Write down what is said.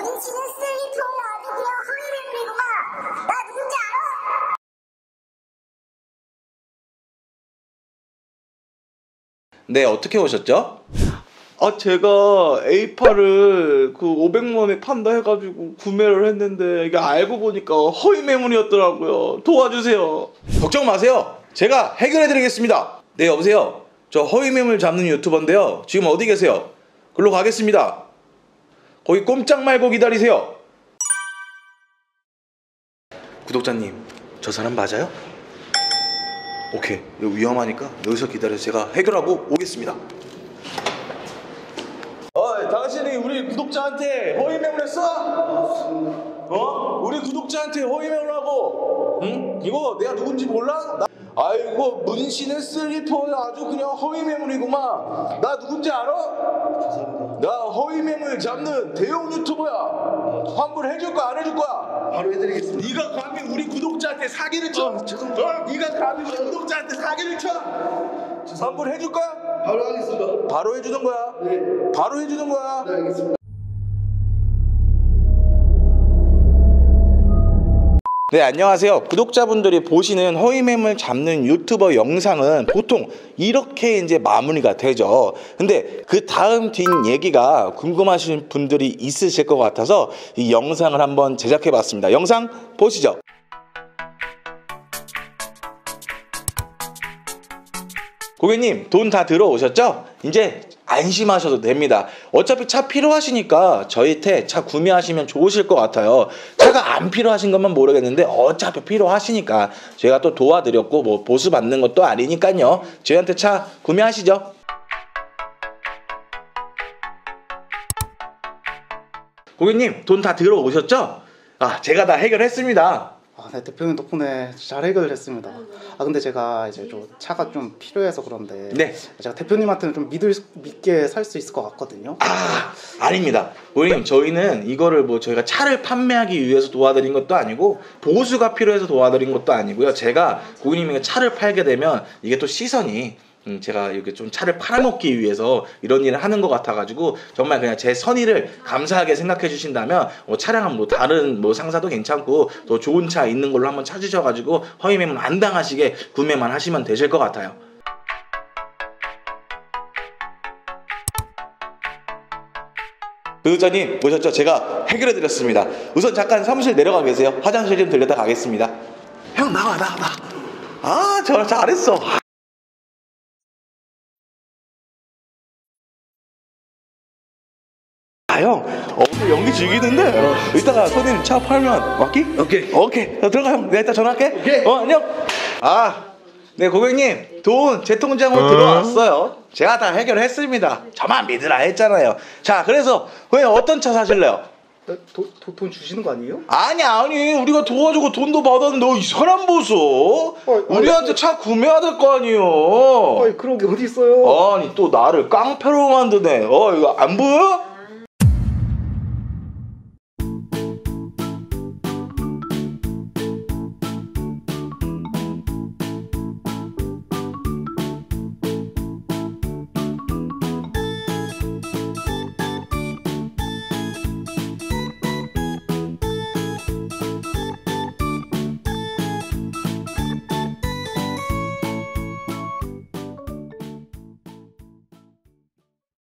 문신은 쓰레기통이 아주 그냥 허위맹물이구만. 나 누군지 알아? 네, 어떻게 오셨죠? 아, 제가 A8을 그 500만원에 판다 해가지고 구매를 했는데 이게 알고 보니까 허위 매물이었더라고요. 도와주세요. 걱정 마세요. 제가 해결해드리겠습니다. 네, 여보세요. 저 허위 매물 잡는 유튜버인데요. 지금 어디 계세요? 글로 가겠습니다. 거기 꼼짝 말고 기다리세요. 구독자님, 저 사람 맞아요? 오케이 이거 위험하니까 여기서 기다려서 제가 해결하고 오겠습니다 어 당신이 우리 구독자한테 허위 매물 했어? 어? 우리 구독자한테 허위 매물하고 응? 이거 내가 누군지 몰라? 나... 아이고 문신은 슬리퍼는 아주 그냥 허위 매물이구만 나 누군지 알아? 나 허위 매물 잡는 대형 유튜버야 환불 해줄 거야 안 해줄 거야? 바로 해드리겠습니다. 네가 감히 우리 구독자한테 사기를 쳐? 아, 죄송합니다. 어? 네가 감히 우리 구독자한테 사기를 쳐? 환불 해줄 거야? 바로 하겠습니다. 바로 해주는 거야. 네, 바로 해주는 거야. 네 알겠습니다. 네, 안녕하세요. 구독자분들이 보시는 허위매물 잡는 유튜버 영상은 보통 이렇게 이제 마무리가 되죠. 근데 그 다음 뒷 얘기가 궁금하신 분들이 있으실 것 같아서 이 영상을 한번 제작해 봤습니다. 영상 보시죠. 고객님 돈 다 들어오셨죠? 이제 안심하셔도 됩니다. 어차피 차 필요하시니까 저희한테 차 구매하시면 좋으실 것 같아요. 차가 안 필요하신 것만 모르겠는데 어차피 필요하시니까 제가 또 도와드렸고 뭐 보수 받는 것도 아니니까요. 저희한테 차 구매하시죠. 고객님 돈 다 들어오셨죠? 아 제가 다 해결했습니다. 아, 네, 대표님 덕분에 잘 해결했습니다. 아, 근데 제가 이제 좀 차가 좀 필요해서 그런데 네. 제가 대표님한테는 좀 믿을 수- 믿게 살 수 있을 것 같거든요. 아, 아닙니다. 고객님, 저희는 이거를 뭐 저희가 차를 판매하기 위해서 도와드린 것도 아니고 보수가 필요해서 도와드린 것도 아니고요. 제가 고객님에게 차를 팔게 되면 이게 또 시선이 음, 제가 이렇게 좀 차를 팔아먹기 위해서 이런 일을 하는 것 같아가지고 정말 그냥 제 선의를 감사하게 생각해 주신다면 뭐 차량은 뭐 다른 뭐 상사도 괜찮고 또 좋은 차 있는 걸로 한번 찾으셔가지고 허위 매물 안 당하시게 구매만 하시면 되실 것 같아요. 의자님 보셨죠? 제가 해결해 드렸습니다. 우선 잠깐 사무실 내려가 계세요. 화장실 좀 들렸다 가겠습니다. 형 나와 나와 나. 아, 저 잘했어. 아, 형, 어, 오늘 연기 즐기는데 이따가 손님 차 팔면 맞기? 오케이. 오케이. 자, 들어가 형. 내가 이따 전화할게. 오케이. 어, 안녕. 아, 네 고객님 돈 제 통장으로 들어왔어요. 제가 다 해결했습니다. 저만 믿으라 했잖아요. 자, 그래서 고객님 어떤 차 사실래요? 네, 도, 도, 돈 주시는 거 아니에요? 아니 아니 우리가 도와주고 돈도 받았는데 너 이 사람 보소 어, 아니, 우리한테 차 구매해야 될 거 아니에요 아니 그런 게 어디 있어요? 아니 또 나를 깡패로 만드네 어 이거 안 보여?